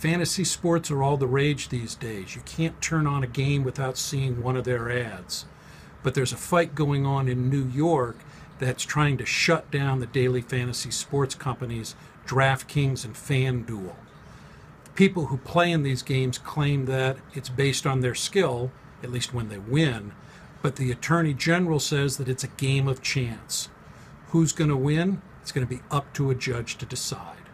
Fantasy sports are all the rage these days. You can't turn on a game without seeing one of their ads. But there's a fight going on in New York that's trying to shut down the daily fantasy sports companies, DraftKings and FanDuel. People who play in these games claim that it's based on their skill, at least when they win, but the Attorney General says that it's a game of chance. Who's going to win? It's going to be up to a judge to decide.